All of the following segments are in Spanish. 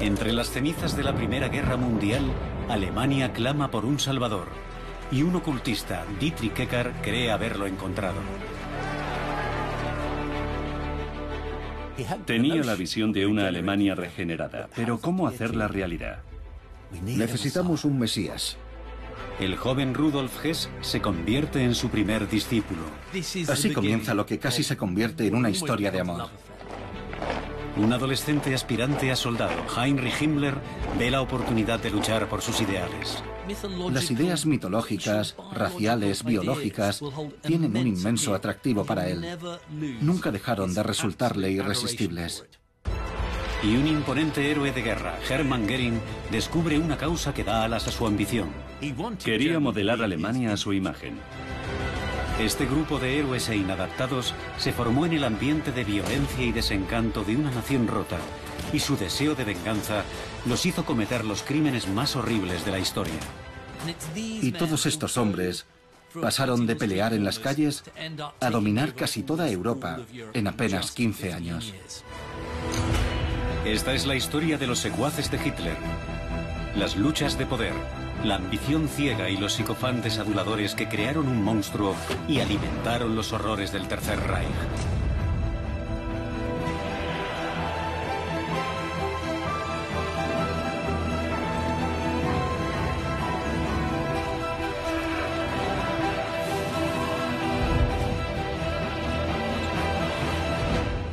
Entre las cenizas de la Primera Guerra Mundial, Alemania clama por un salvador y un ocultista, Dietrich Eckart, cree haberlo encontrado. Tenía la visión de una Alemania regenerada, pero ¿cómo hacerla realidad? Necesitamos un Mesías. El joven Rudolf Hess se convierte en su primer discípulo. Así comienza lo que casi se convierte en una historia de amor. Un adolescente aspirante a soldado, Heinrich Himmler, ve la oportunidad de luchar por sus ideales. Las ideas mitológicas, raciales, biológicas, tienen un inmenso atractivo para él. Nunca dejaron de resultarle irresistibles. Y un imponente héroe de guerra, Hermann Goering, descubre una causa que da alas a su ambición. Quería modelar Alemania a su imagen. Este grupo de héroes e inadaptados se formó en el ambiente de violencia y desencanto de una nación rota, y su deseo de venganza los hizo cometer los crímenes más horribles de la historia. Y todos estos hombres pasaron de pelear en las calles a dominar casi toda Europa en apenas 15 años. Esta es la historia de los secuaces de Hitler. Las luchas de poder, la ambición ciega y los psicofantes aduladores que crearon un monstruo y alimentaron los horrores del Tercer Reich.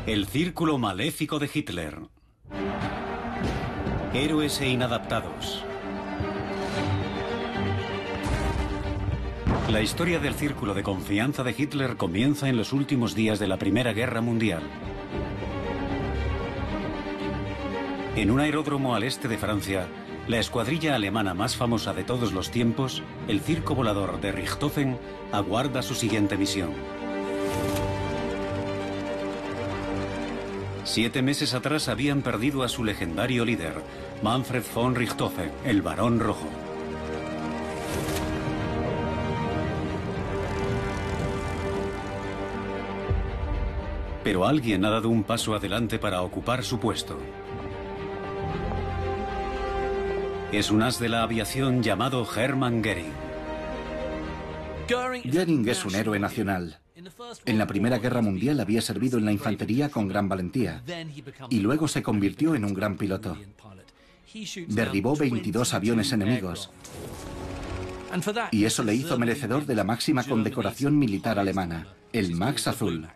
El círculo maléfico de Hitler. Héroes e inadaptados. La historia del círculo de confianza de Hitler comienza en los últimos días de la Primera Guerra Mundial. En un aeródromo al este de Francia, la escuadrilla alemana más famosa de todos los tiempos, el circo volador de Richthofen, aguarda su siguiente misión. Siete meses atrás habían perdido a su legendario líder, Manfred von Richthofen, el Barón Rojo. Pero alguien ha dado un paso adelante para ocupar su puesto. Es un as de la aviación llamado Hermann Goering. Goering es un héroe nacional. En la Primera Guerra Mundial había servido en la infantería con gran valentía y luego se convirtió en un gran piloto. Derribó 22 aviones enemigos y eso le hizo merecedor de la máxima condecoración militar alemana, el Max Azul.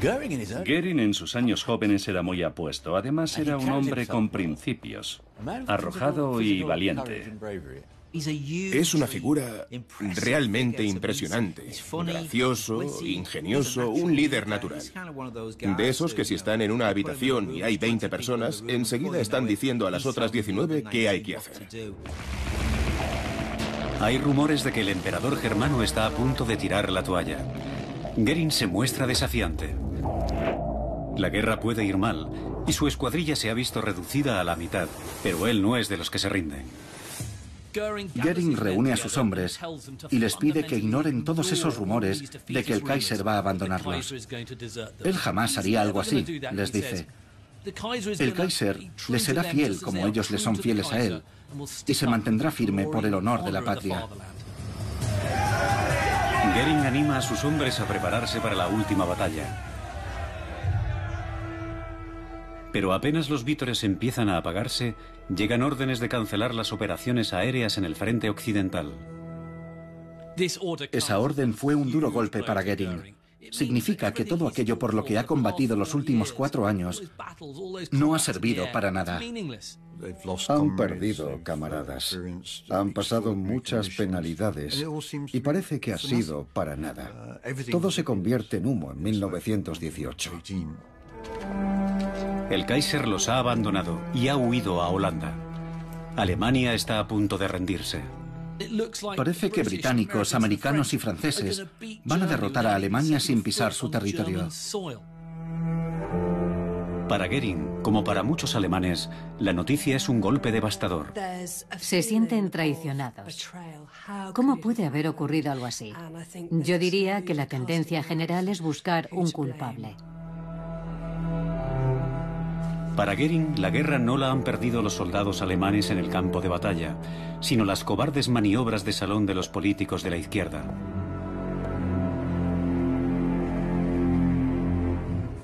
Goering en sus años jóvenes era muy apuesto. Además era un hombre con principios, arrojado y valiente. Es una figura realmente impresionante, gracioso, ingenioso, un líder natural. De esos que si están en una habitación y hay 20 personas, enseguida están diciendo a las otras 19 qué hay que hacer. Hay rumores de que el emperador germano está a punto de tirar la toalla. Goering se muestra desafiante. La guerra puede ir mal y su escuadrilla se ha visto reducida a la mitad, pero él no es de los que se rinden. Goering reúne a sus hombres y les pide que ignoren todos esos rumores de que el Kaiser va a abandonarlos. Él jamás haría algo así, les dice. El Kaiser les será fiel como ellos le son fieles a él y se mantendrá firme por el honor de la patria. Goering anima a sus hombres a prepararse para la última batalla. Pero apenas los vítores empiezan a apagarse, llegan órdenes de cancelar las operaciones aéreas en el frente occidental. Esa orden fue un duro golpe para Goering. Significa que todo aquello por lo que ha combatido los últimos cuatro años no ha servido para nada. Han perdido camaradas, han pasado muchas penalidades y parece que ha sido para nada. Todo se convierte en humo en 1918. El Kaiser los ha abandonado y ha huido a Holanda. Alemania está a punto de rendirse. Parece que británicos, americanos y franceses van a derrotar a Alemania sin pisar su territorio. Para Goering, como para muchos alemanes, la noticia es un golpe devastador. Se sienten traicionados. ¿Cómo puede haber ocurrido algo así? Yo diría que la tendencia general es buscar un culpable. Para Goering, la guerra no la han perdido los soldados alemanes en el campo de batalla, sino las cobardes maniobras de salón de los políticos de la izquierda.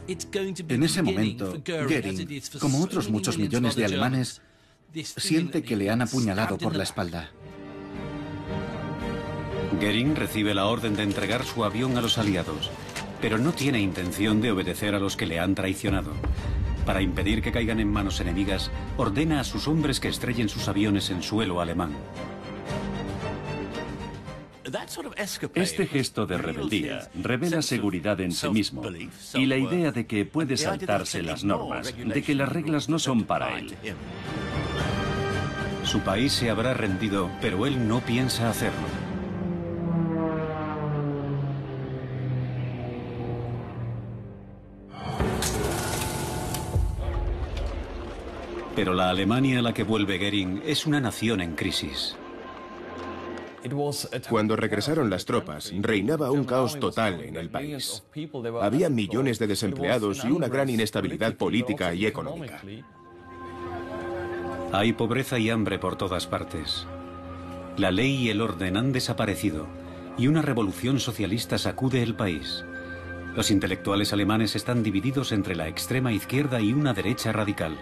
En ese momento, Goering, como otros muchos millones de alemanes, siente que le han apuñalado por la espalda. Goering recibe la orden de entregar su avión a los aliados, pero no tiene intención de obedecer a los que le han traicionado. Para impedir que caigan en manos enemigas, ordena a sus hombres que estrellen sus aviones en suelo alemán. Este gesto de rebeldía revela seguridad en sí mismo y la idea de que puede saltarse las normas, de que las reglas no son para él. Su país se habrá rendido, pero él no piensa hacerlo. Pero la Alemania a la que vuelve Goering es una nación en crisis. Cuando regresaron las tropas, reinaba un caos total en el país. Había millones de desempleados y una gran inestabilidad política y económica. Hay pobreza y hambre por todas partes. La ley y el orden han desaparecido y una revolución socialista sacude el país. Los intelectuales alemanes están divididos entre la extrema izquierda y una derecha radical.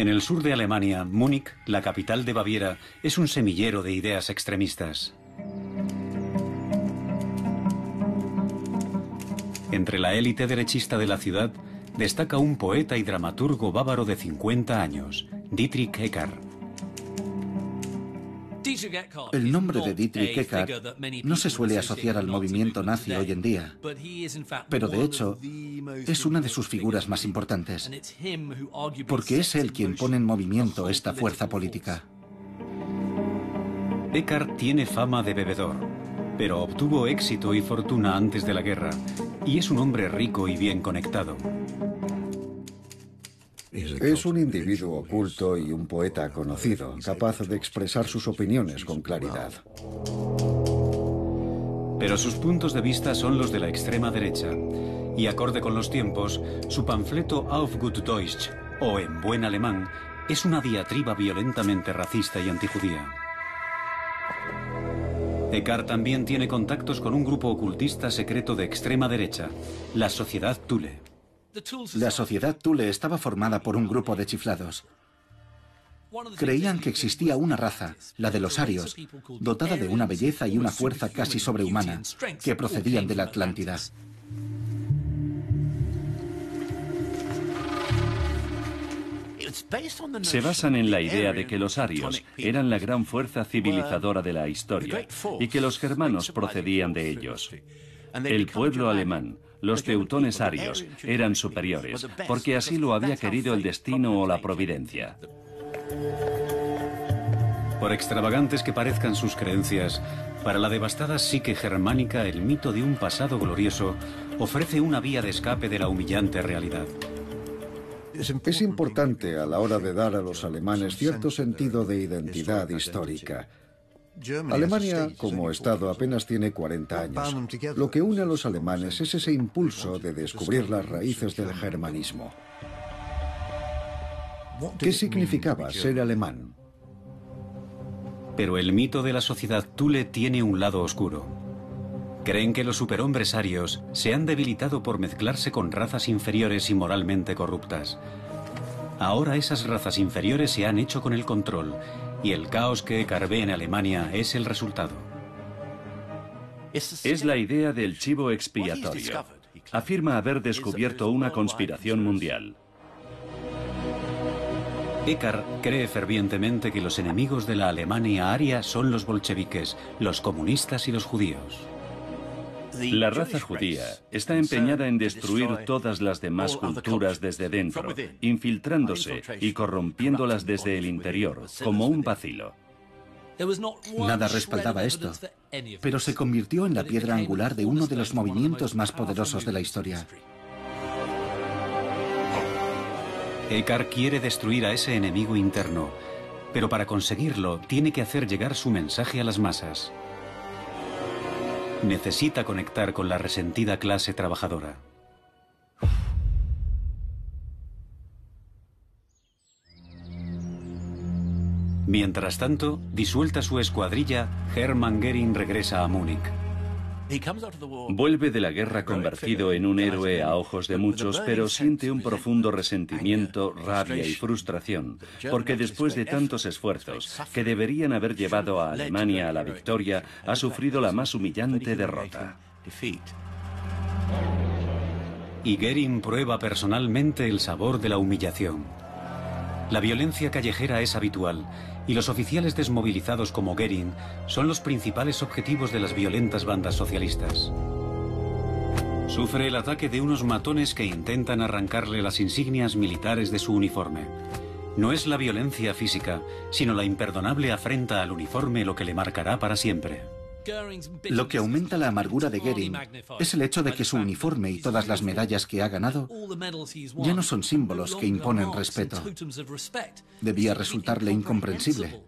En el sur de Alemania, Múnich, la capital de Baviera, es un semillero de ideas extremistas. Entre la élite derechista de la ciudad destaca un poeta y dramaturgo bávaro de 50 años, Dietrich Eckart. El nombre de Dietrich Eckart no se suele asociar al movimiento nazi hoy en día, pero de hecho es una de sus figuras más importantes, porque es él quien pone en movimiento esta fuerza política. Eckart tiene fama de bebedor, pero obtuvo éxito y fortuna antes de la guerra, y es un hombre rico y bien conectado. Es un individuo oculto y un poeta conocido, capaz de expresar sus opiniones con claridad. Pero sus puntos de vista son los de la extrema derecha. Y acorde con los tiempos, su panfleto Auf gut Deutsch, o en buen alemán, es una diatriba violentamente racista y antijudía. Eckhart también tiene contactos con un grupo ocultista secreto de extrema derecha, la Sociedad Thule. La sociedad Thule estaba formada por un grupo de chiflados. Creían que existía una raza, la de los arios, dotada de una belleza y una fuerza casi sobrehumana, que procedían de la Atlántida. Se basan en la idea de que los arios eran la gran fuerza civilizadora de la historia y que los germanos procedían de ellos. El pueblo alemán, los teutones arios, eran superiores, porque así lo había querido el destino o la providencia. Por extravagantes que parezcan sus creencias, para la devastada psique germánica el mito de un pasado glorioso ofrece una vía de escape de la humillante realidad. Es importante a la hora de dar a los alemanes cierto sentido de identidad histórica. Alemania como Estado apenas tiene 40 años. Lo que une a los alemanes es ese impulso de descubrir las raíces del germanismo. ¿Qué significaba ser alemán? Pero el mito de la sociedad Thule tiene un lado oscuro. Creen que los superhombres arios se han debilitado por mezclarse con razas inferiores y moralmente corruptas. Ahora esas razas inferiores se han hecho con el control y el caos que carvé en Alemania es el resultado. Es la idea del chivo expiatorio. Afirma haber descubierto una conspiración mundial. Eckhart cree fervientemente que los enemigos de la Alemania aria son los bolcheviques, los comunistas y los judíos. La raza judía está empeñada en destruir todas las demás culturas desde dentro, infiltrándose y corrompiéndolas desde el interior, como un vacilo. Nada respaldaba esto, pero se convirtió en la piedra angular de uno de los movimientos más poderosos de la historia. Ekar quiere destruir a ese enemigo interno, pero para conseguirlo tiene que hacer llegar su mensaje a las masas. Necesita conectar con la resentida clase trabajadora. Mientras tanto, disuelta su escuadrilla, Hermann Goering regresa a Múnich. Vuelve de la guerra convertido en un héroe a ojos de muchos, pero siente un profundo resentimiento, rabia y frustración, porque después de tantos esfuerzos que deberían haber llevado a Alemania a la victoria, ha sufrido la más humillante derrota. Y Goering prueba personalmente el sabor de la humillación. La violencia callejera es habitual y los oficiales desmovilizados como Goering son los principales objetivos de las violentas bandas socialistas. Sufre el ataque de unos matones que intentan arrancarle las insignias militares de su uniforme. No es la violencia física, sino la imperdonable afrenta al uniforme lo que le marcará para siempre. Lo que aumenta la amargura de Goering es el hecho de que su uniforme y todas las medallas que ha ganado ya no son símbolos que imponen respeto. Debía resultarle incomprensible.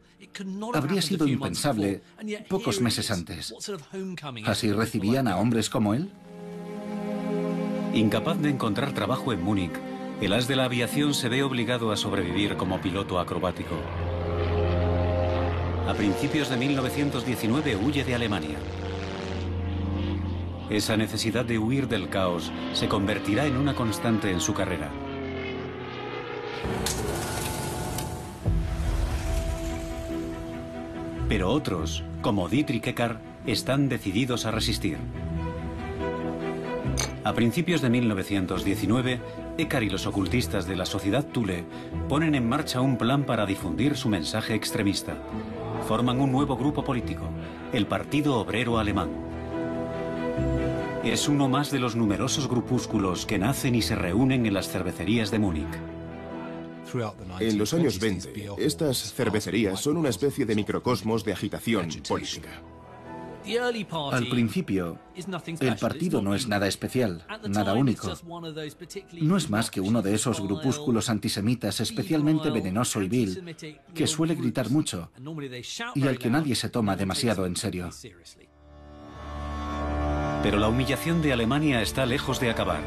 Habría sido impensable pocos meses antes. ¿Así recibían a hombres como él? Incapaz de encontrar trabajo en Múnich, el as de la aviación se ve obligado a sobrevivir como piloto acrobático. A principios de 1919 huye de Alemania. Esa necesidad de huir del caos se convertirá en una constante en su carrera. Pero otros, como Dietrich Eckart, están decididos a resistir. A principios de 1919, Eckart y los ocultistas de la sociedad Thule ponen en marcha un plan para difundir su mensaje extremista forman un nuevo grupo político, el Partido Obrero Alemán. Es uno más de los numerosos grupúsculos que nacen y se reúnen en las cervecerías de Múnich. En los años 20, estas cervecerías son una especie de microcosmos de agitación política. Al principio, el partido no es nada especial, nada único. No es más que uno de esos grupúsculos antisemitas especialmente venenoso y vil que suele gritar mucho y al que nadie se toma demasiado en serio. Pero la humillación de Alemania está lejos de acabar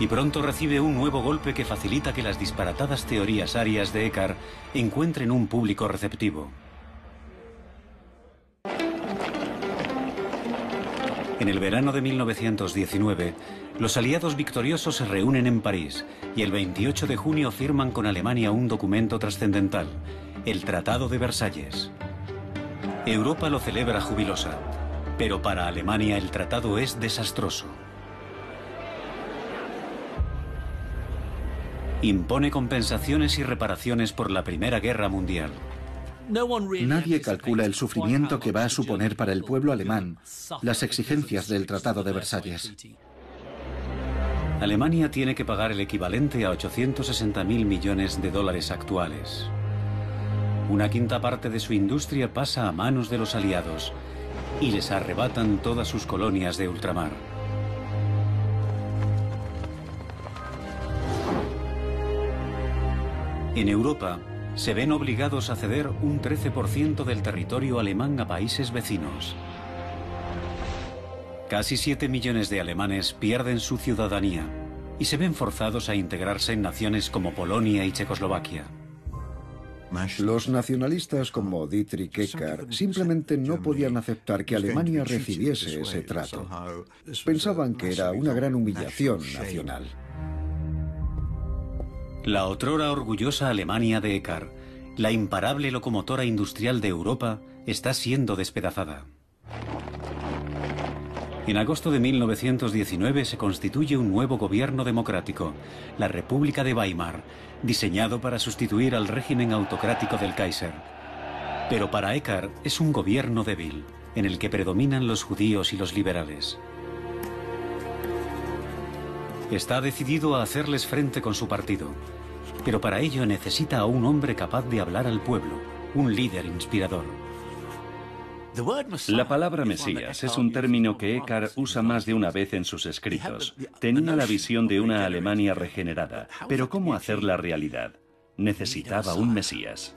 y pronto recibe un nuevo golpe que facilita que las disparatadas teorías arias de Eckhart encuentren un público receptivo. En el verano de 1919, los aliados victoriosos se reúnen en París y el 28 de junio firman con Alemania un documento trascendental, el Tratado de Versalles. Europa lo celebra jubilosa, pero para Alemania el tratado es desastroso. Impone compensaciones y reparaciones por la Primera Guerra Mundial. Nadie calcula el sufrimiento que va a suponer para el pueblo alemán las exigencias del Tratado de Versalles. Alemania tiene que pagar el equivalente a 860 mil millones de dólares actuales. Una quinta parte de su industria pasa a manos de los aliados y les arrebatan todas sus colonias de ultramar. En Europa, se ven obligados a ceder un 13% del territorio alemán a países vecinos. Casi 7 millones de alemanes pierden su ciudadanía y se ven forzados a integrarse en naciones como Polonia y Checoslovaquia. Los nacionalistas como Dietrich Eckart simplemente no podían aceptar que Alemania recibiese ese trato. Pensaban que era una gran humillación nacional. La otrora orgullosa Alemania de Eckart, la imparable locomotora industrial de Europa, está siendo despedazada. En agosto de 1919 se constituye un nuevo gobierno democrático, la República de Weimar, diseñado para sustituir al régimen autocrático del Kaiser. Pero para Eckart es un gobierno débil, en el que predominan los judíos y los liberales. Está decidido a hacerles frente con su partido, pero para ello necesita a un hombre capaz de hablar al pueblo, un líder inspirador. La palabra Mesías es un término que Eckhart usa más de una vez en sus escritos. Tenía la visión de una Alemania regenerada, pero ¿cómo hacerla realidad? Necesitaba un Mesías.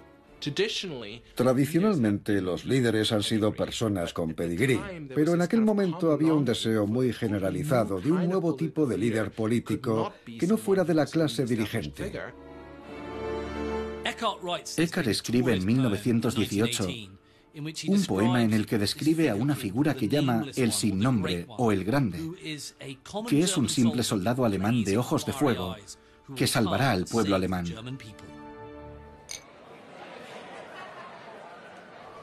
Tradicionalmente los líderes han sido personas con pedigrí, pero en aquel momento había un deseo muy generalizado de un nuevo tipo de líder político que no fuera de la clase dirigente. Eckhart escribe en 1918 un poema en el que describe a una figura que llama el sin nombre o el grande, que es un simple soldado alemán de ojos de fuego que salvará al pueblo alemán.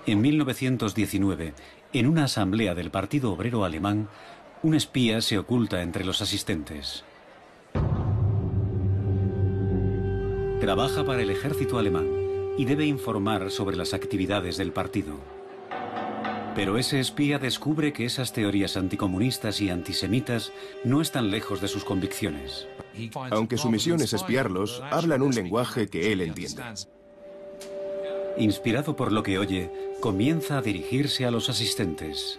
En 1919, en una asamblea del Partido Obrero Alemán, un espía se oculta entre los asistentes. Trabaja para el ejército alemán y debe informar sobre las actividades del partido. Pero ese espía descubre que esas teorías anticomunistas y antisemitas no están lejos de sus convicciones. Aunque su misión es espiarlos, hablan un lenguaje que él entiende. Inspirado por lo que oye, comienza a dirigirse a los asistentes.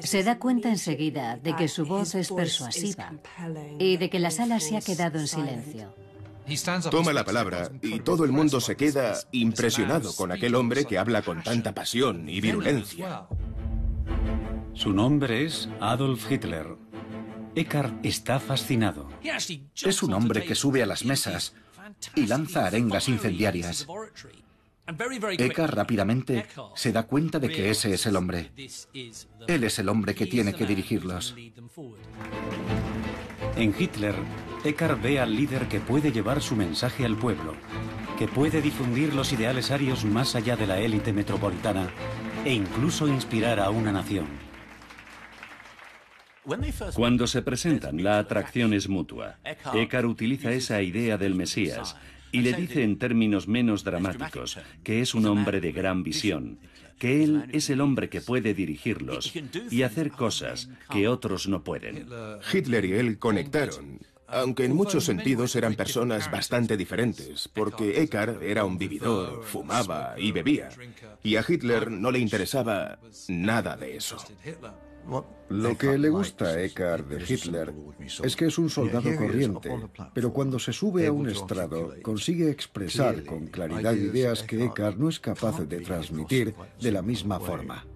Se da cuenta enseguida de que su voz es persuasiva y de que la sala se ha quedado en silencio. Toma la palabra y todo el mundo se queda impresionado con aquel hombre que habla con tanta pasión y virulencia. Su nombre es Adolf Hitler. Eckhart está fascinado. Es un hombre que sube a las mesas y lanza arengas incendiarias. Eckhart rápidamente se da cuenta de que ese es el hombre. Él es el hombre que tiene que dirigirlos. En Hitler, Eckhart ve al líder que puede llevar su mensaje al pueblo, que puede difundir los ideales arios más allá de la élite metropolitana e incluso inspirar a una nación. Cuando se presentan, la atracción es mutua. Eckhart utiliza esa idea del Mesías y le dice en términos menos dramáticos que es un hombre de gran visión, que él es el hombre que puede dirigirlos y hacer cosas que otros no pueden. Hitler y él conectaron, aunque en muchos sentidos eran personas bastante diferentes, porque Eckhart era un vividor, fumaba y bebía, y a Hitler no le interesaba nada de eso. Lo que le gusta a Eckhart de Hitler es que es un soldado corriente, pero cuando se sube a un estrado consigue expresar con claridad ideas que Eckhart no es capaz de transmitir de la misma forma.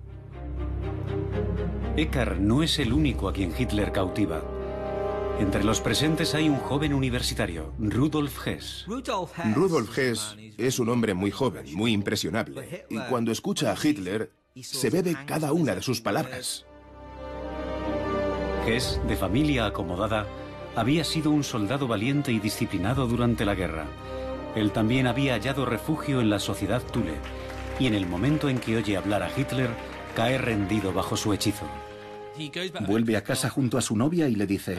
Eckhart no es el único a quien Hitler cautiva. Entre los presentes hay un joven universitario, Rudolf Hess. Rudolf Hess es un hombre muy joven, muy impresionable, y cuando escucha a Hitler, se bebe cada una de sus palabras. Hess, de familia acomodada, había sido un soldado valiente y disciplinado durante la guerra. Él también había hallado refugio en la sociedad Thule, y en el momento en que oye hablar a Hitler, cae rendido bajo su hechizo. Vuelve a casa junto a su novia y le dice,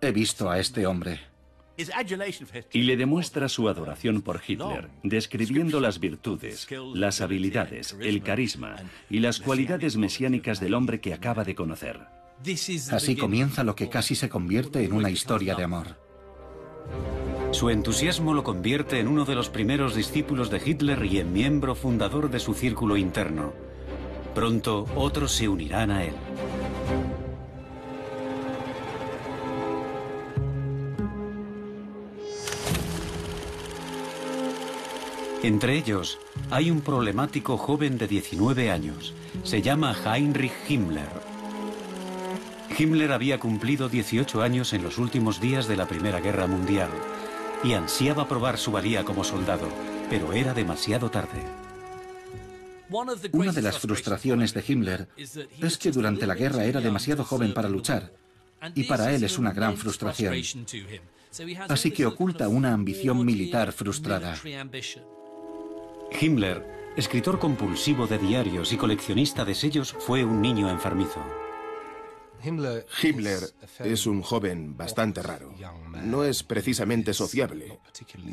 he visto a este hombre. Y le demuestra su adoración por Hitler, describiendo las virtudes, las habilidades, el carisma y las cualidades mesiánicas del hombre que acaba de conocer. Así comienza lo que casi se convierte en una historia de amor. Su entusiasmo lo convierte en uno de los primeros discípulos de Hitler y en miembro fundador de su círculo interno. Pronto otros se unirán a él. Entre ellos hay un problemático joven de 19 años. Se llama Heinrich Himmler. Himmler había cumplido 18 años en los últimos días de la Primera Guerra Mundial y ansiaba probar su valía como soldado, pero era demasiado tarde. Una de las frustraciones de Himmler es que durante la guerra era demasiado joven para luchar, y para él es una gran frustración. Así que oculta una ambición militar frustrada. Himmler, escritor compulsivo de diarios y coleccionista de sellos, fue un niño enfermizo. Himmler es un joven bastante raro. No es precisamente sociable.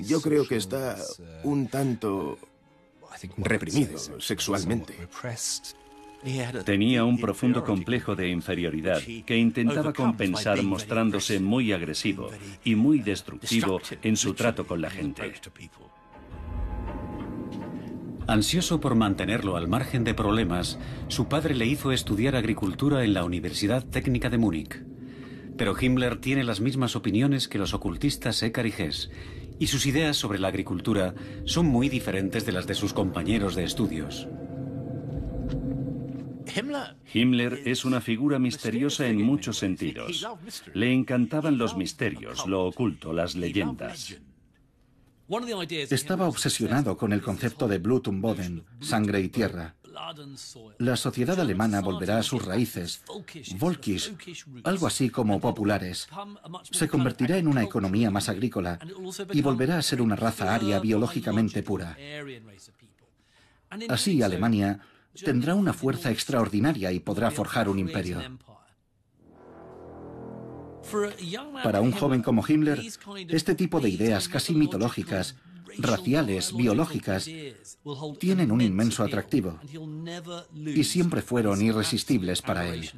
Yo creo que está un tanto reprimido sexualmente. Tenía un profundo complejo de inferioridad que intentaba compensar mostrándose muy agresivo y muy destructivo en su trato con la gente. Ansioso por mantenerlo al margen de problemas, su padre le hizo estudiar agricultura en la Universidad Técnica de Múnich. Pero Himmler tiene las mismas opiniones que los ocultistas Eckart y Hess, y sus ideas sobre la agricultura son muy diferentes de las de sus compañeros de estudios. Himmler es una figura misteriosa en muchos sentidos. Le encantaban los misterios, lo oculto, las leyendas. Estaba obsesionado con el concepto de Blut und Boden, sangre y tierra. La sociedad alemana volverá a sus raíces, volkisch, algo así como populares. Se convertirá en una economía más agrícola y volverá a ser una raza aria biológicamente pura. Así Alemania tendrá una fuerza extraordinaria y podrá forjar un imperio. Para un joven como Himmler, este tipo de ideas casi mitológicas, raciales, biológicas, tienen un inmenso atractivo y siempre fueron irresistibles para él.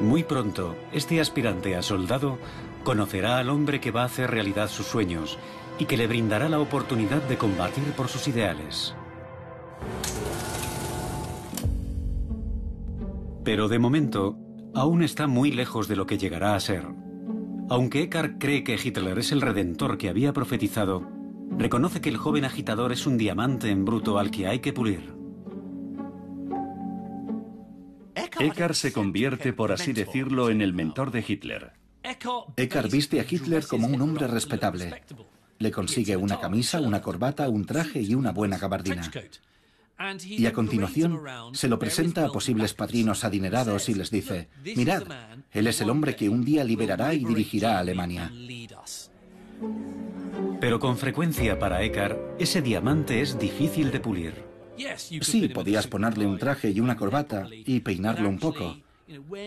Muy pronto, este aspirante a soldado conocerá al hombre que va a hacer realidad sus sueños y que le brindará la oportunidad de combatir por sus ideales. Pero de momento, aún está muy lejos de lo que llegará a ser. Aunque Eckhart cree que Hitler es el redentor que había profetizado, reconoce que el joven agitador es un diamante en bruto al que hay que pulir. Eckhart se convierte, por así decirlo, en el mentor de Hitler. Eckhart viste a Hitler como un hombre respetable. Le consigue una camisa, una corbata, un traje y una buena gabardina y a continuación se lo presenta a posibles padrinos adinerados y les dice, mirad, él es el hombre que un día liberará y dirigirá a Alemania. Pero con frecuencia para Eckhart, ese diamante es difícil de pulir. Sí, podías ponerle un traje y una corbata y peinarlo un poco.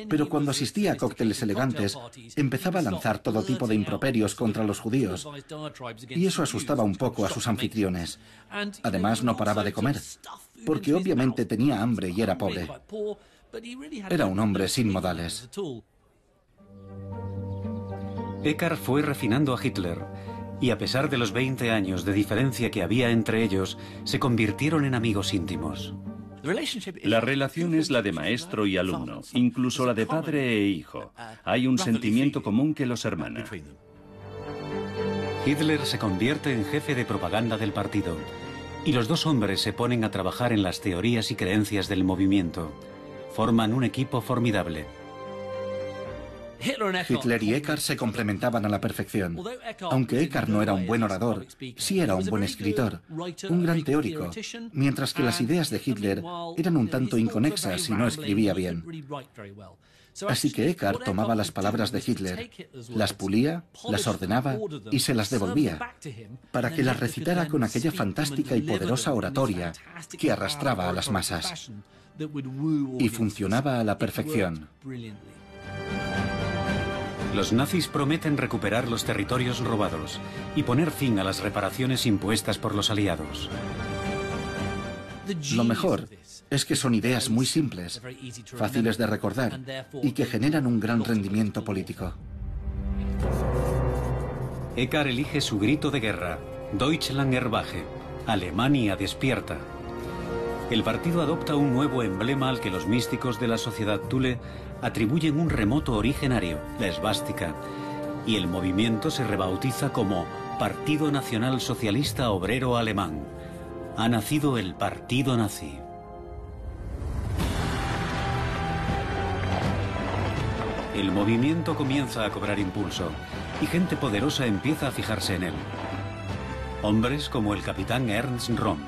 Pero cuando asistía a cócteles elegantes, empezaba a lanzar todo tipo de improperios contra los judíos. Y eso asustaba un poco a sus anfitriones. Además, no paraba de comer, porque obviamente tenía hambre y era pobre. Era un hombre sin modales. Eckhart fue refinando a Hitler y a pesar de los 20 años de diferencia que había entre ellos, se convirtieron en amigos íntimos. La relación es la de maestro y alumno, incluso la de padre e hijo. Hay un sentimiento común que los hermana. Hitler se convierte en jefe de propaganda del partido y los dos hombres se ponen a trabajar en las teorías y creencias del movimiento. Forman un equipo formidable. Hitler y Eckhart se complementaban a la perfección. Aunque Eckhart no era un buen orador, sí era un buen escritor, un gran teórico, mientras que las ideas de Hitler eran un tanto inconexas y no escribía bien. Así que Eckhart tomaba las palabras de Hitler, las pulía, las ordenaba y se las devolvía, para que las recitara con aquella fantástica y poderosa oratoria que arrastraba a las masas. Y funcionaba a la perfección. Los nazis prometen recuperar los territorios robados y poner fin a las reparaciones impuestas por los aliados. Lo mejor es que son ideas muy simples, fáciles de recordar y que generan un gran rendimiento político. Eckhart elige su grito de guerra, Deutschland erwache, Alemania despierta. El partido adopta un nuevo emblema al que los místicos de la sociedad Thule atribuyen un remoto originario, la esvástica, y el movimiento se rebautiza como Partido Nacional Socialista Obrero Alemán. Ha nacido el Partido Nazi. El movimiento comienza a cobrar impulso y gente poderosa empieza a fijarse en él. Hombres como el capitán Ernst Röhm.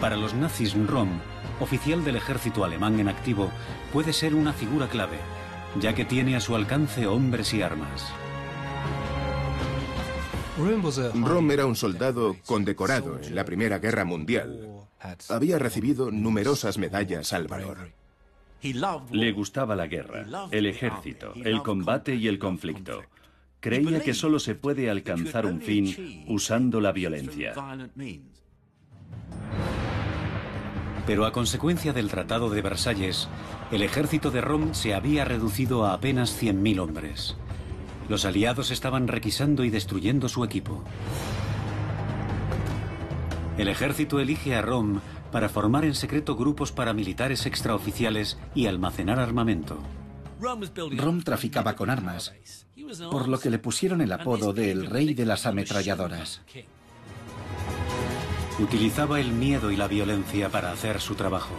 Para los nazis, Röhm oficial del ejército alemán en activo, puede ser una figura clave, ya que tiene a su alcance hombres y armas. Rom era un soldado condecorado en la Primera Guerra Mundial. Había recibido numerosas medallas al valor. Le gustaba la guerra, el ejército, el combate y el conflicto. Creía que solo se puede alcanzar un fin usando la violencia. Pero a consecuencia del Tratado de Versalles, el ejército de Rom se había reducido a apenas 100.000 hombres. Los aliados estaban requisando y destruyendo su equipo. El ejército elige a Rom para formar en secreto grupos paramilitares extraoficiales y almacenar armamento. Rom traficaba con armas, por lo que le pusieron el apodo de el rey de las ametralladoras. Utilizaba el miedo y la violencia para hacer su trabajo.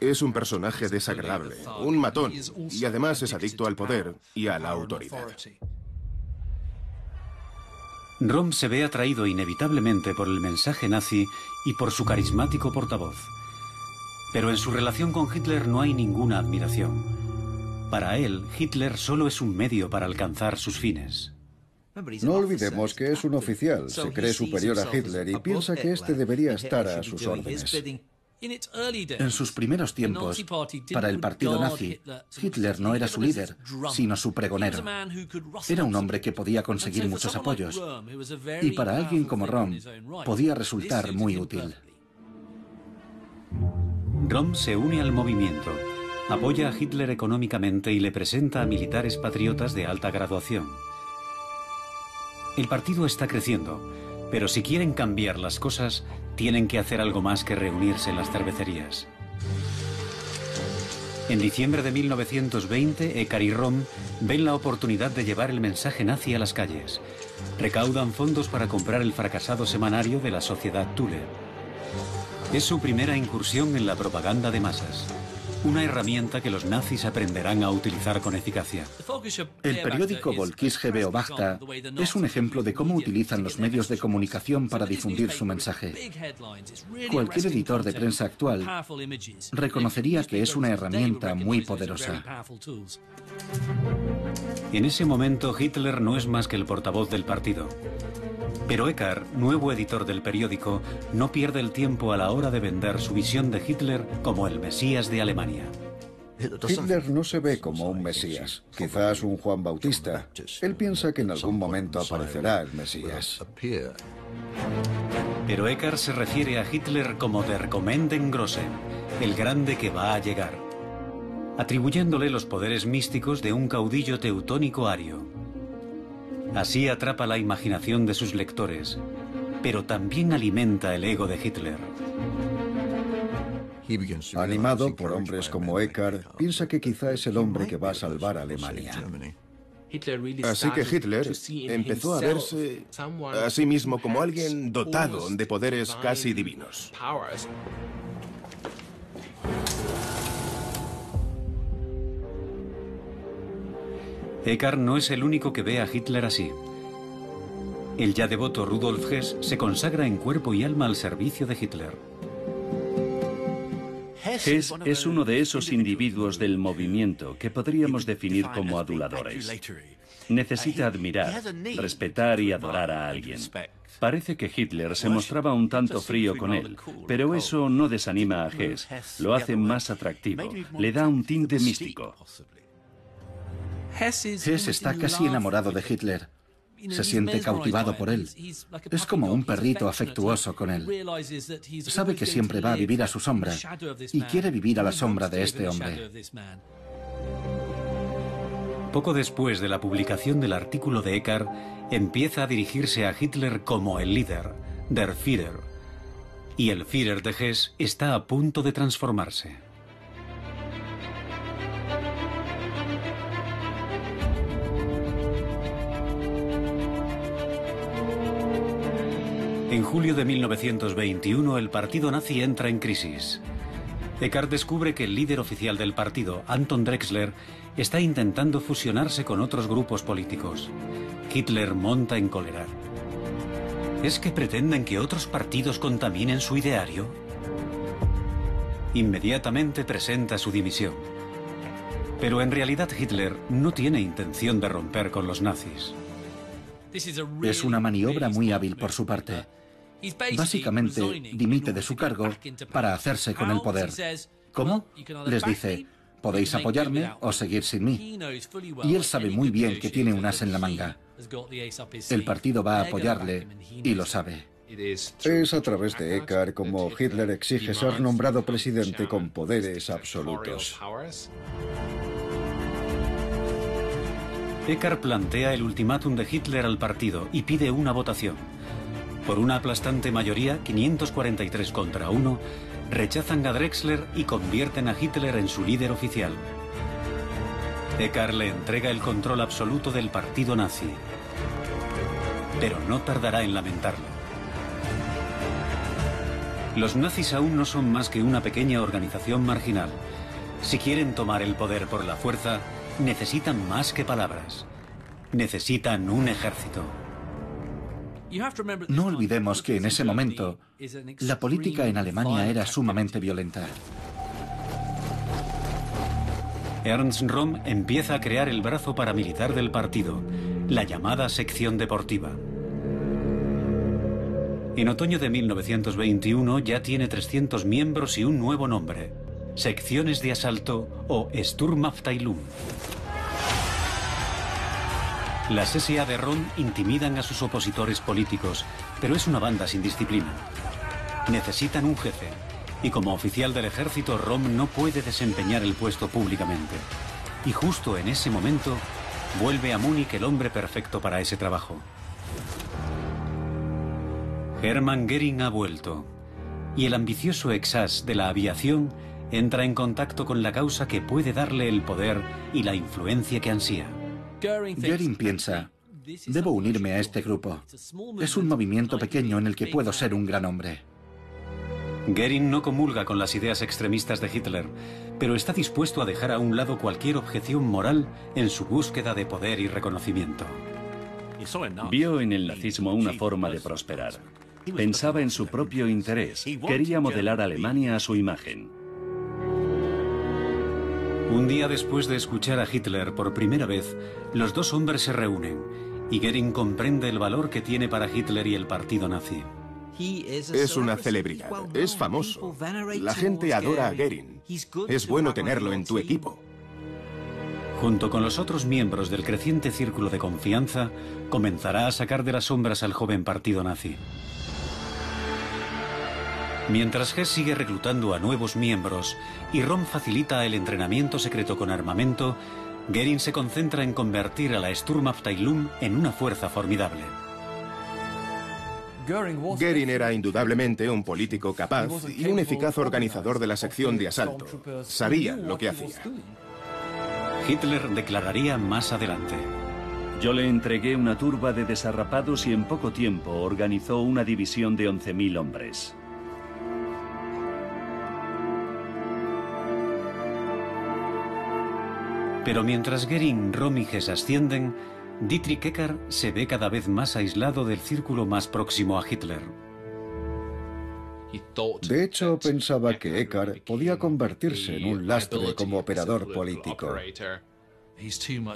Es un personaje desagradable, un matón, y además es adicto al poder y a la autoridad. Rom se ve atraído inevitablemente por el mensaje nazi y por su carismático portavoz. Pero en su relación con Hitler no hay ninguna admiración. Para él, Hitler solo es un medio para alcanzar sus fines. No olvidemos que es un oficial, se cree superior a Hitler y piensa que éste debería estar a sus órdenes. En sus primeros tiempos, para el partido nazi, Hitler no era su líder, sino su pregonero. Era un hombre que podía conseguir muchos apoyos y para alguien como Rom podía resultar muy útil. Rom se une al movimiento, apoya a Hitler económicamente y le presenta a militares patriotas de alta graduación. El partido está creciendo, pero si quieren cambiar las cosas, tienen que hacer algo más que reunirse en las cervecerías. En diciembre de 1920, Ekar y Rom ven la oportunidad de llevar el mensaje nazi a las calles. Recaudan fondos para comprar el fracasado semanario de la sociedad Thule. Es su primera incursión en la propaganda de masas una herramienta que los nazis aprenderán a utilizar con eficacia. El periódico Volkische Beobachter es un ejemplo de cómo utilizan los medios de comunicación para difundir su mensaje. Cualquier editor de prensa actual reconocería que es una herramienta muy poderosa. En ese momento Hitler no es más que el portavoz del partido. Pero Eckart, nuevo editor del periódico, no pierde el tiempo a la hora de vender su visión de Hitler como el Mesías de Alemania. Hitler no se ve como un Mesías, quizás un Juan Bautista. Él piensa que en algún momento aparecerá el Mesías. Pero Eckart se refiere a Hitler como der Grossen, el grande que va a llegar, atribuyéndole los poderes místicos de un caudillo teutónico ario. Así atrapa la imaginación de sus lectores, pero también alimenta el ego de Hitler. Animado por hombres como Eckhart, piensa que quizá es el hombre que va a salvar a Alemania. Así que Hitler empezó a verse a sí mismo como alguien dotado de poderes casi divinos. Eckhart no es el único que ve a Hitler así. El ya devoto Rudolf Hess se consagra en cuerpo y alma al servicio de Hitler. Hess es uno de esos individuos del movimiento que podríamos definir como aduladores. Necesita admirar, respetar y adorar a alguien. Parece que Hitler se mostraba un tanto frío con él, pero eso no desanima a Hess, lo hace más atractivo, le da un tinte místico. Hess está casi enamorado de Hitler. Se siente cautivado por él. Es como un perrito afectuoso con él. Sabe que siempre va a vivir a su sombra y quiere vivir a la sombra de este hombre. Poco después de la publicación del artículo de Eckhart, empieza a dirigirse a Hitler como el líder, der Führer. Y el Führer de Hess está a punto de transformarse. En julio de 1921 el partido nazi entra en crisis. Eckhart descubre que el líder oficial del partido, Anton Drexler, está intentando fusionarse con otros grupos políticos. Hitler monta en cólera. ¿Es que pretenden que otros partidos contaminen su ideario? Inmediatamente presenta su dimisión. Pero en realidad Hitler no tiene intención de romper con los nazis. Es una maniobra muy hábil por su parte. Básicamente dimite de su cargo para hacerse con el poder. ¿Cómo? Les dice, podéis apoyarme o seguir sin mí. Y él sabe muy bien que tiene un as en la manga. El partido va a apoyarle y lo sabe. Es a través de Eckhart como Hitler exige ser nombrado presidente con poderes absolutos. Eckhart plantea el ultimátum de Hitler al partido y pide una votación. Por una aplastante mayoría, 543 contra 1, rechazan a Drexler y convierten a Hitler en su líder oficial. Eckart le entrega el control absoluto del partido nazi. Pero no tardará en lamentarlo. Los nazis aún no son más que una pequeña organización marginal. Si quieren tomar el poder por la fuerza, necesitan más que palabras. Necesitan un ejército. No olvidemos que en ese momento la política en Alemania era sumamente violenta. Ernst Röhm empieza a crear el brazo paramilitar del partido, la llamada sección deportiva. En otoño de 1921 ya tiene 300 miembros y un nuevo nombre, secciones de asalto o Sturmabteilung. Las SA de Ron intimidan a sus opositores políticos, pero es una banda sin disciplina. Necesitan un jefe, y como oficial del ejército, Rom no puede desempeñar el puesto públicamente. Y justo en ese momento, vuelve a Múnich el hombre perfecto para ese trabajo. Hermann Goering ha vuelto, y el ambicioso exas de la aviación entra en contacto con la causa que puede darle el poder y la influencia que ansía. Goering piensa, debo unirme a este grupo. Es un movimiento pequeño en el que puedo ser un gran hombre. Goering no comulga con las ideas extremistas de Hitler, pero está dispuesto a dejar a un lado cualquier objeción moral en su búsqueda de poder y reconocimiento. Vio en el nazismo una forma de prosperar. Pensaba en su propio interés. Quería modelar Alemania a su imagen. Un día después de escuchar a Hitler por primera vez, los dos hombres se reúnen y Goering comprende el valor que tiene para Hitler y el partido nazi. Es una celebridad, es famoso. La gente adora a Goering. Es bueno tenerlo en tu equipo. Junto con los otros miembros del creciente círculo de confianza, comenzará a sacar de las sombras al joven partido nazi. Mientras Hess sigue reclutando a nuevos miembros y Rom facilita el entrenamiento secreto con armamento, Goering se concentra en convertir a la Sturmabteilung en una fuerza formidable. Goering era indudablemente un político capaz y un eficaz organizador de la sección de asalto. Sabía lo que hacía. Hitler declararía más adelante. Yo le entregué una turba de desarrapados y en poco tiempo organizó una división de 11.000 hombres. Pero mientras Goering, Rom y Hess ascienden, Dietrich Eckart se ve cada vez más aislado del círculo más próximo a Hitler. De hecho, pensaba que Eckart podía convertirse en un lastre como operador político.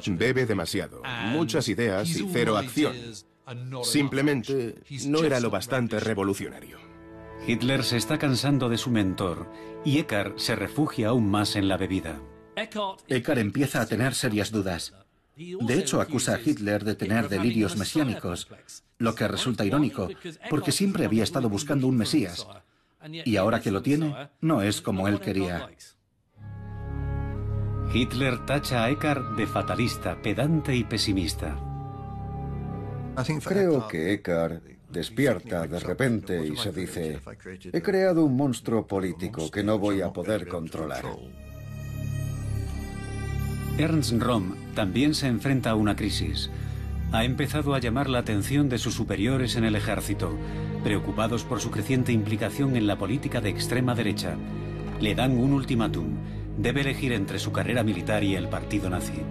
Bebe demasiado, muchas ideas y cero acción. Simplemente no era lo bastante revolucionario. Hitler se está cansando de su mentor y Eckart se refugia aún más en la bebida. Eckart empieza a tener serias dudas. De hecho, acusa a Hitler de tener delirios mesiánicos, lo que resulta irónico, porque siempre había estado buscando un Mesías. Y ahora que lo tiene, no es como él quería. Hitler tacha a Eckart de fatalista, pedante y pesimista. Creo que Eckart despierta de repente y se dice, he creado un monstruo político que no voy a poder controlar. Ernst Röhm también se enfrenta a una crisis. Ha empezado a llamar la atención de sus superiores en el ejército, preocupados por su creciente implicación en la política de extrema derecha. Le dan un ultimátum. Debe elegir entre su carrera militar y el partido nazi.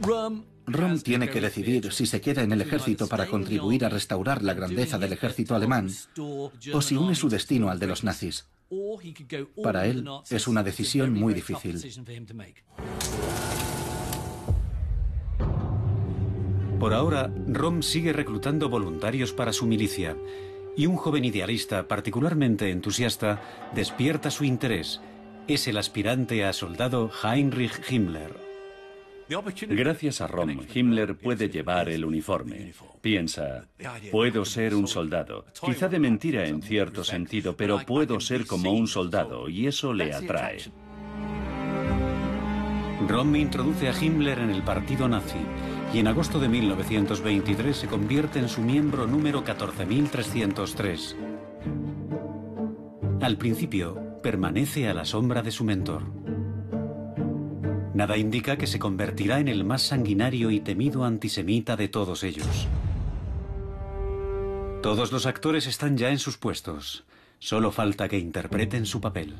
Röhm tiene que decidir si se queda en el ejército para contribuir a restaurar la grandeza del ejército alemán o si une su destino al de los nazis. Para él es una decisión muy difícil. Por ahora, Rom sigue reclutando voluntarios para su milicia y un joven idealista particularmente entusiasta despierta su interés. Es el aspirante a soldado Heinrich Himmler. Gracias a Rom, Himmler puede llevar el uniforme. Piensa, puedo ser un soldado. Quizá de mentira en cierto sentido, pero puedo ser como un soldado y eso le atrae. Rom introduce a Himmler en el partido nazi y en agosto de 1923 se convierte en su miembro número 14.303. Al principio, permanece a la sombra de su mentor. Nada indica que se convertirá en el más sanguinario y temido antisemita de todos ellos. Todos los actores están ya en sus puestos. Solo falta que interpreten su papel.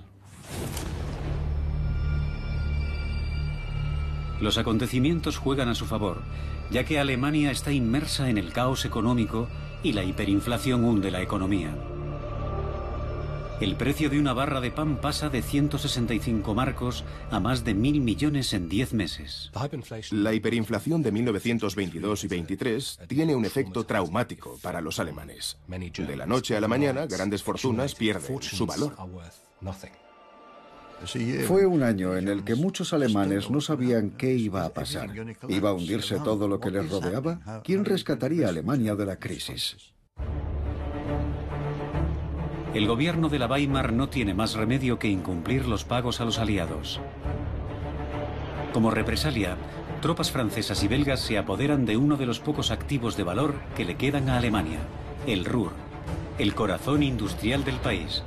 Los acontecimientos juegan a su favor, ya que Alemania está inmersa en el caos económico y la hiperinflación hunde la economía. El precio de una barra de pan pasa de 165 marcos a más de mil millones en 10 meses. La hiperinflación de 1922 y 23 tiene un efecto traumático para los alemanes. De la noche a la mañana, grandes fortunas pierden su valor. Fue un año en el que muchos alemanes no sabían qué iba a pasar. ¿Iba a hundirse todo lo que les rodeaba? ¿Quién rescataría a Alemania de la crisis? El gobierno de la Weimar no tiene más remedio que incumplir los pagos a los aliados. Como represalia, tropas francesas y belgas se apoderan de uno de los pocos activos de valor que le quedan a Alemania, el Ruhr, el corazón industrial del país.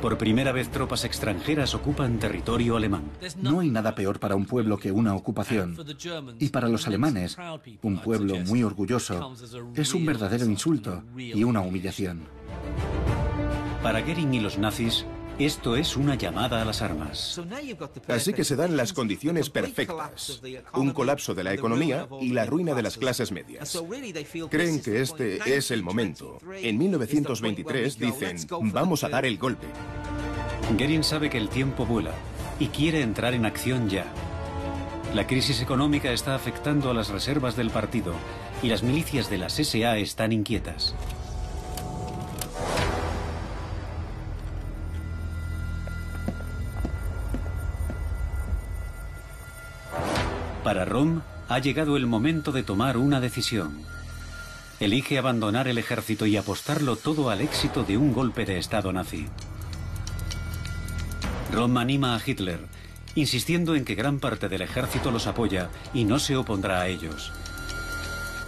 Por primera vez tropas extranjeras ocupan territorio alemán. No hay nada peor para un pueblo que una ocupación. Y para los alemanes, un pueblo muy orgulloso, es un verdadero insulto y una humillación. Para Goering y los nazis, esto es una llamada a las armas. Así que se dan las condiciones perfectas. Un colapso de la economía y la ruina de las clases medias. Creen que este es el momento. En 1923 dicen, vamos a dar el golpe. Goering sabe que el tiempo vuela y quiere entrar en acción ya. La crisis económica está afectando a las reservas del partido y las milicias de las SA están inquietas. Para Rom ha llegado el momento de tomar una decisión. Elige abandonar el ejército y apostarlo todo al éxito de un golpe de Estado nazi. Rom anima a Hitler, insistiendo en que gran parte del ejército los apoya y no se opondrá a ellos.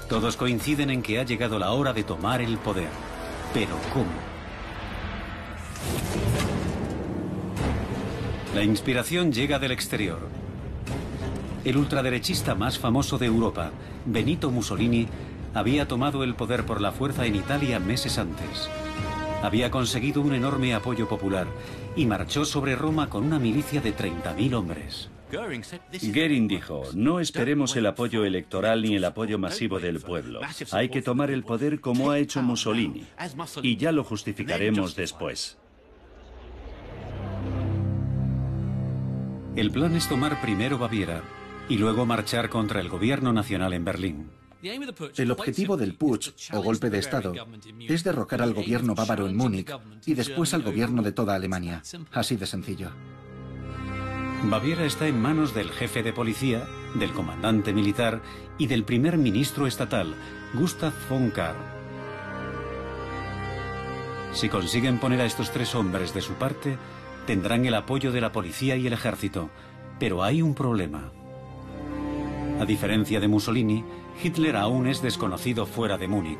Todos coinciden en que ha llegado la hora de tomar el poder. Pero ¿cómo? La inspiración llega del exterior. El ultraderechista más famoso de Europa, Benito Mussolini, había tomado el poder por la fuerza en Italia meses antes. Había conseguido un enorme apoyo popular y marchó sobre Roma con una milicia de 30.000 hombres. Goering dijo, no esperemos el apoyo electoral ni el apoyo masivo del pueblo. Hay que tomar el poder como ha hecho Mussolini. Y ya lo justificaremos después. El plan es tomar primero Baviera y luego marchar contra el gobierno nacional en Berlín. El objetivo del putsch o golpe de Estado es derrocar al gobierno bávaro en Múnich y después al gobierno de toda Alemania. Así de sencillo. Baviera está en manos del jefe de policía, del comandante militar y del primer ministro estatal, Gustav von Kahr. Si consiguen poner a estos tres hombres de su parte, tendrán el apoyo de la policía y el ejército. Pero hay un problema. A diferencia de Mussolini, Hitler aún es desconocido fuera de Múnich.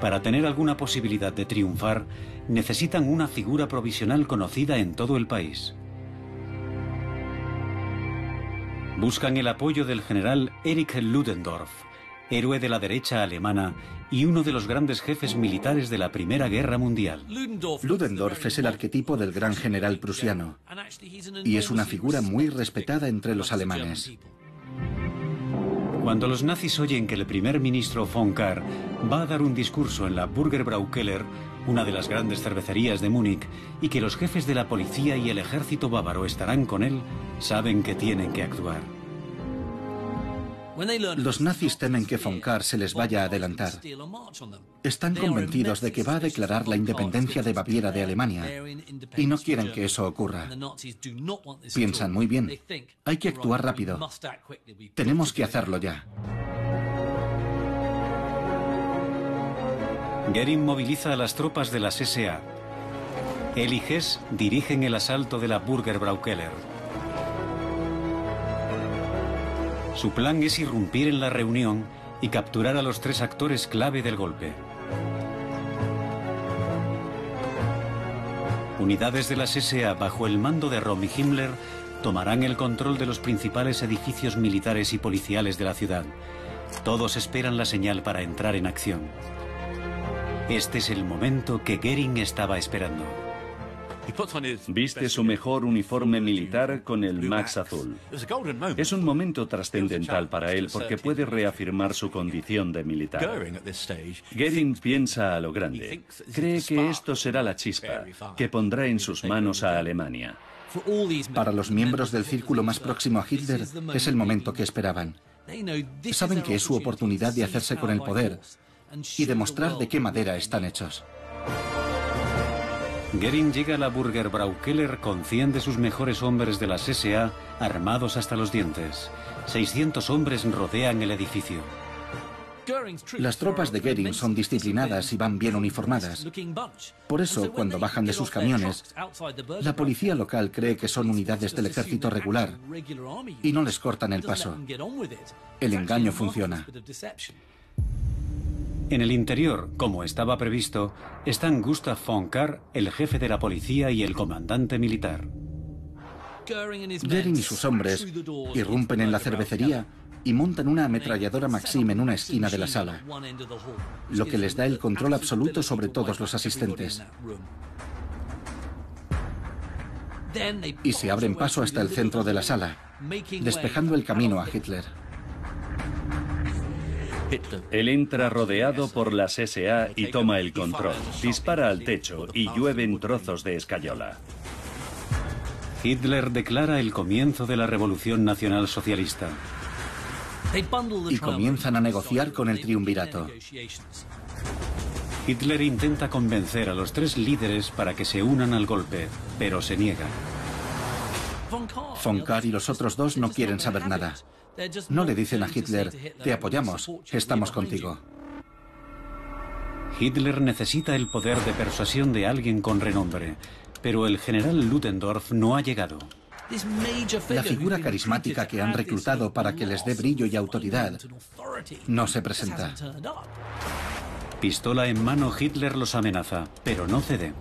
Para tener alguna posibilidad de triunfar, necesitan una figura provisional conocida en todo el país. Buscan el apoyo del general Erich Ludendorff, héroe de la derecha alemana y uno de los grandes jefes militares de la Primera Guerra Mundial. Ludendorff es el arquetipo del gran general prusiano y es una figura muy respetada entre los alemanes. Cuando los nazis oyen que el primer ministro von Kahr va a dar un discurso en la Burgerbraukeller, una de las grandes cervecerías de Múnich, y que los jefes de la policía y el ejército bávaro estarán con él, saben que tienen que actuar. Los nazis temen que von Kahr se les vaya a adelantar. Están convencidos de que va a declarar la independencia de Baviera de Alemania y no quieren que eso ocurra. Piensan muy bien. Hay que actuar rápido. Tenemos que hacerlo ya. Goering moviliza a las tropas de las SA. Él y dirigen el asalto de la Burgerbraukeller. Su plan es irrumpir en la reunión y capturar a los tres actores clave del golpe. Unidades de la SA bajo el mando de Romy Himmler tomarán el control de los principales edificios militares y policiales de la ciudad. Todos esperan la señal para entrar en acción. Este es el momento que Goering estaba esperando. Viste su mejor uniforme militar con el Max azul. Es un momento trascendental para él porque puede reafirmar su condición de militar. Goering piensa a lo grande. Cree que esto será la chispa que pondrá en sus manos a Alemania. Para los miembros del círculo más próximo a Hitler es el momento que esperaban. Saben que es su oportunidad de hacerse con el poder y demostrar de qué madera están hechos. Goering llega a la Burger Braukeller con 100 de sus mejores hombres de las SA armados hasta los dientes. 600 hombres rodean el edificio. Las tropas de Goering son disciplinadas y van bien uniformadas. Por eso, cuando bajan de sus camiones, la policía local cree que son unidades del ejército regular y no les cortan el paso. El engaño funciona. En el interior, como estaba previsto, están Gustav von Kahr, el jefe de la policía y el comandante militar. Goering y sus hombres irrumpen en la cervecería y montan una ametralladora Maxim en una esquina de la sala, lo que les da el control absoluto sobre todos los asistentes. Y se abren paso hasta el centro de la sala, despejando el camino a Hitler. Él entra rodeado por las SA y toma el control. Dispara al techo y llueven trozos de escayola. Hitler declara el comienzo de la Revolución Nacional Socialista. Y comienzan a negociar con el triunvirato. Hitler intenta convencer a los tres líderes para que se unan al golpe, pero se niega. Von Kahr y los otros dos no quieren saber nada. No le dicen a Hitler, te apoyamos, estamos contigo. Hitler necesita el poder de persuasión de alguien con renombre, pero el general Ludendorff no ha llegado. La figura carismática que han reclutado para que les dé brillo y autoridad no se presenta. Pistola en mano, Hitler los amenaza, pero no cede.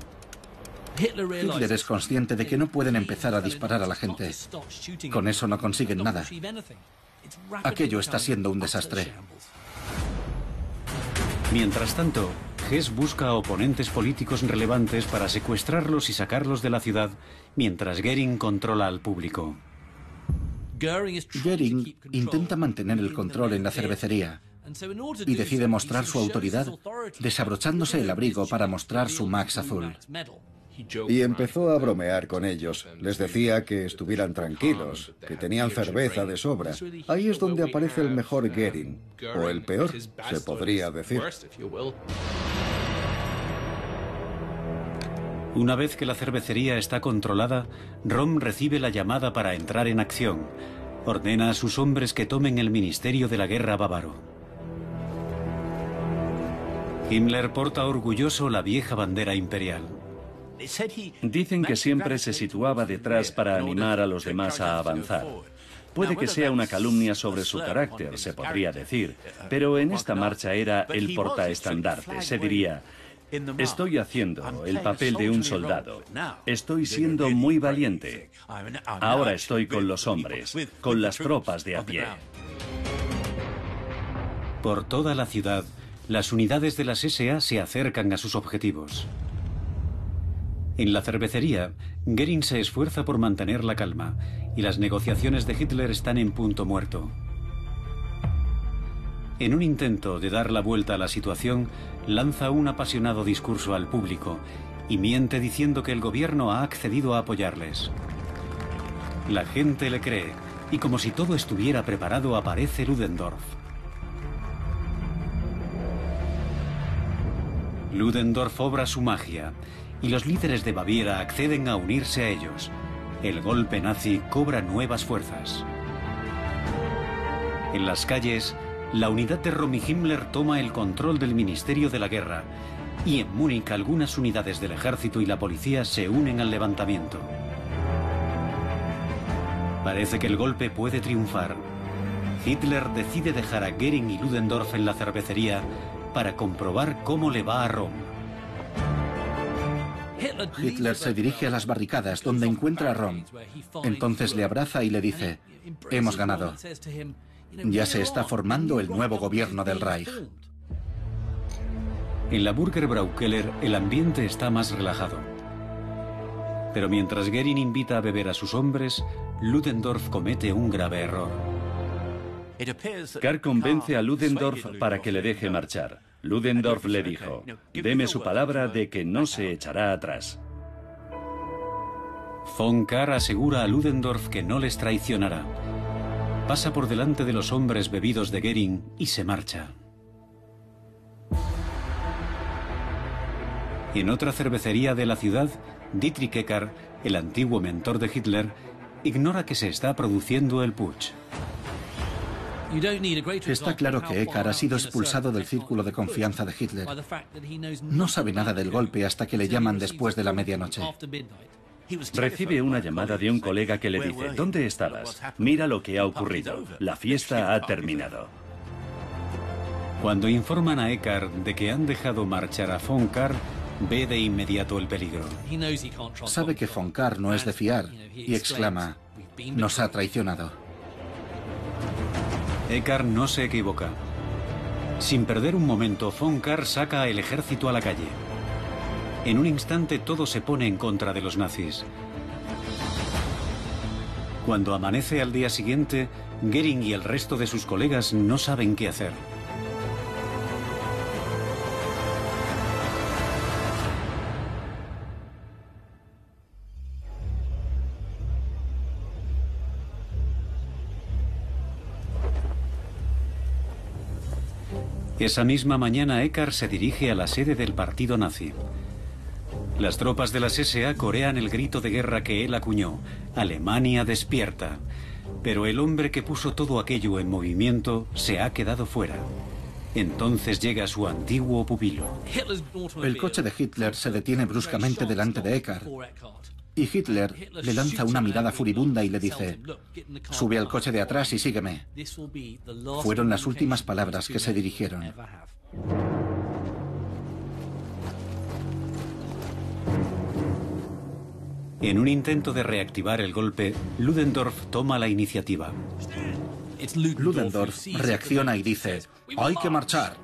Hitler es consciente de que no pueden empezar a disparar a la gente. Con eso no consiguen nada. Aquello está siendo un desastre. Mientras tanto, Hess busca a oponentes políticos relevantes para secuestrarlos y sacarlos de la ciudad, mientras Goering controla al público. Goering intenta mantener el control en la cervecería y decide mostrar su autoridad desabrochándose el abrigo para mostrar su Max azul. Y empezó a bromear con ellos. Les decía que estuvieran tranquilos, que tenían cerveza de sobra. Ahí es donde aparece el mejor Goering, o el peor, se podría decir. Una vez que la cervecería está controlada, Rom recibe la llamada para entrar en acción. Ordena a sus hombres que tomen el Ministerio de la Guerra bávaro. Himmler porta orgulloso la vieja bandera imperial. Dicen que siempre se situaba detrás para animar a los demás a avanzar. Puede que sea una calumnia sobre su carácter, se podría decir, pero en esta marcha era el portaestandarte. Se diría, estoy haciendo el papel de un soldado. Estoy siendo muy valiente. Ahora estoy con los hombres, con las tropas de a pie. Por toda la ciudad, las unidades de las SA se acercan a sus objetivos. En la cervecería, Goering se esfuerza por mantener la calma y las negociaciones de Hitler están en punto muerto. En un intento de dar la vuelta a la situación, lanza un apasionado discurso al público y miente diciendo que el gobierno ha accedido a apoyarles. La gente le cree y como si todo estuviera preparado aparece Ludendorff. Ludendorff obra su magia y los líderes de Baviera acceden a unirse a ellos. El golpe nazi cobra nuevas fuerzas. En las calles, la unidad de Romy Himmler toma el control del Ministerio de la Guerra y en Múnich algunas unidades del ejército y la policía se unen al levantamiento. Parece que el golpe puede triunfar. Hitler decide dejar a Goering y Ludendorff en la cervecería para comprobar cómo le va a Rom. Hitler se dirige a las barricadas donde encuentra a Rom. Entonces le abraza y le dice, hemos ganado. Ya se está formando el nuevo gobierno del Reich. En la Burger Braukeller el ambiente está más relajado. Pero mientras Goering invita a beber a sus hombres, Ludendorff comete un grave error. Carr convence a Ludendorff para que le deje marchar. Ludendorff le dijo, deme su palabra de que no se echará atrás. Von Kahr asegura a Ludendorff que no les traicionará. Pasa por delante de los hombres bebidos de Goering y se marcha. En otra cervecería de la ciudad, Dietrich Eckart, el antiguo mentor de Hitler, ignora que se está produciendo el putsch. Está claro que Eckart ha sido expulsado del círculo de confianza de Hitler. No sabe nada del golpe hasta que le llaman después de la medianoche. Recibe una llamada de un colega que le dice, ¿dónde estabas? Mira lo que ha ocurrido. La fiesta ha terminado. Cuando informan a Eckart de que han dejado marchar a Von Kahr, ve de inmediato el peligro. Sabe que Von Kahr no es de fiar y exclama, nos ha traicionado. Eckart no se equivoca. Sin perder un momento, Von Kahr saca el ejército a la calle. En un instante todo se pone en contra de los nazis. Cuando amanece al día siguiente, Goering y el resto de sus colegas no saben qué hacer. Esa misma mañana Eckart se dirige a la sede del partido nazi. Las tropas de las SA corean el grito de guerra que él acuñó, Alemania despierta. Pero el hombre que puso todo aquello en movimiento se ha quedado fuera. Entonces llega su antiguo pupilo. El coche de Hitler se detiene bruscamente delante de Eckart. Y Hitler le lanza una mirada furibunda y le dice, sube al coche de atrás y sígueme. Fueron las últimas palabras que se dirigieron. En un intento de reactivar el golpe, Ludendorff toma la iniciativa. Ludendorff reacciona y dice, hay que marchar.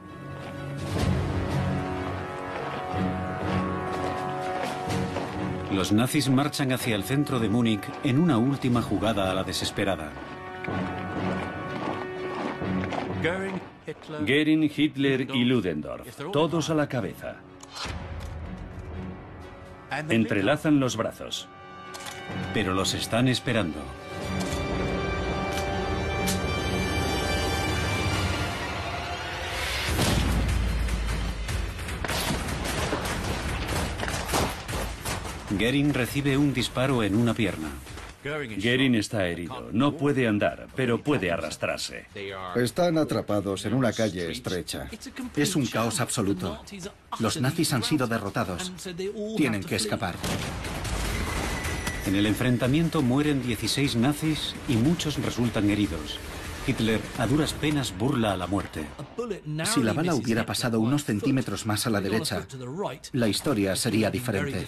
Los nazis marchan hacia el centro de Múnich en una última jugada a la desesperada. Goering, Hitler y Ludendorff, todos a la cabeza. Entrelazan los brazos. Pero los están esperando. Goering recibe un disparo en una pierna. Goering está herido. No puede andar, pero puede arrastrarse. Están atrapados en una calle estrecha. Es un caos absoluto. Los nazis han sido derrotados. Tienen que escapar. En el enfrentamiento mueren 16 nazis y muchos resultan heridos. Hitler a duras penas burla a la muerte. Si la bala hubiera pasado unos centímetros más a la derecha, la historia sería diferente.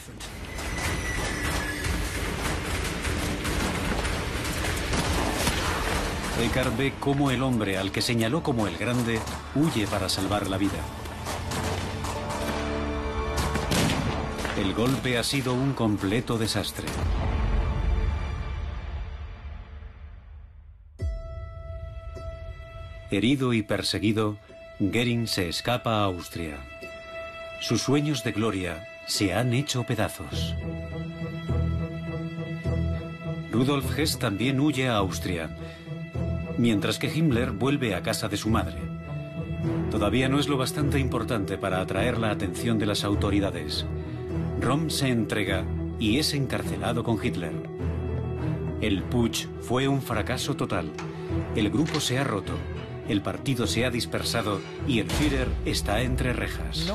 Eckart ve cómo el hombre al que señaló como el grande huye para salvar la vida. El golpe ha sido un completo desastre. Herido y perseguido, Goering se escapa a Austria. Sus sueños de gloria se han hecho pedazos. Rudolf Hess también huye a Austria, mientras que Himmler vuelve a casa de su madre. Todavía no es lo bastante importante para atraer la atención de las autoridades. Rom se entrega y es encarcelado con Hitler. El putsch fue un fracaso total. El grupo se ha roto, el partido se ha dispersado y el Führer está entre rejas.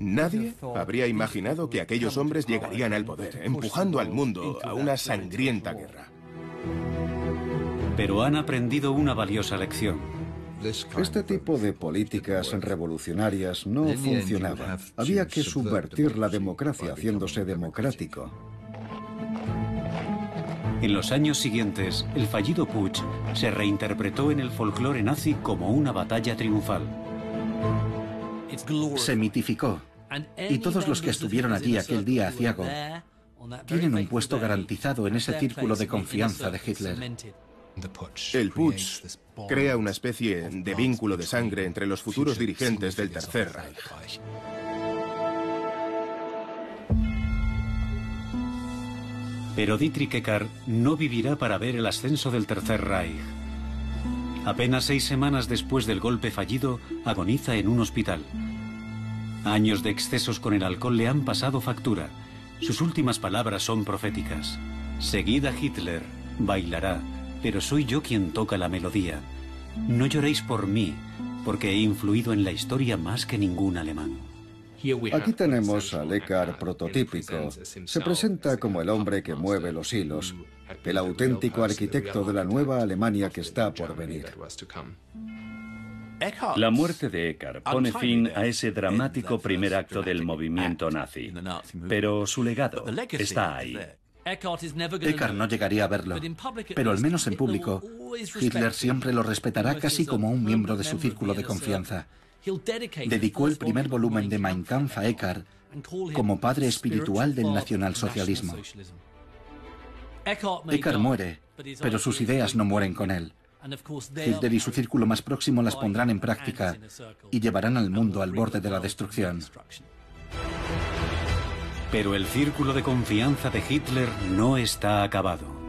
Nadie habría imaginado que aquellos hombres llegarían al poder, empujando al mundo a una sangrienta guerra. Pero han aprendido una valiosa lección. Este tipo de políticas revolucionarias no funcionaba. Había que subvertir la democracia haciéndose democrático. En los años siguientes, el fallido putsch se reinterpretó en el folclore nazi como una batalla triunfal. Se mitificó. Y todos los que estuvieron allí aquel día aciago tienen un puesto garantizado en ese círculo de confianza de Hitler. El putsch crea una especie de vínculo de sangre entre los futuros dirigentes del Tercer Reich. Pero Dietrich Eckart no vivirá para ver el ascenso del Tercer Reich. Apenas seis semanas después del golpe fallido, agoniza en un hospital. Años de excesos con el alcohol le han pasado factura. Sus últimas palabras son proféticas. Seguida Hitler, bailará, pero soy yo quien toca la melodía. No lloréis por mí, porque he influido en la historia más que ningún alemán. Aquí tenemos al Eckhart prototípico. Se presenta como el hombre que mueve los hilos, el auténtico arquitecto de la nueva Alemania que está por venir. La muerte de Eckhart pone fin a ese dramático primer acto del movimiento nazi, pero su legado está ahí. Eckhart no llegaría a verlo, pero al menos en público, Hitler siempre lo respetará casi como un miembro de su círculo de confianza. Dedicó el primer volumen de Mein Kampf a Eckhart como padre espiritual del nacionalsocialismo. Eckhart muere, pero sus ideas no mueren con él. Hitler y su círculo más próximo las pondrán en práctica y llevarán al mundo al borde de la destrucción. Pero el círculo de confianza de Hitler no está acabado.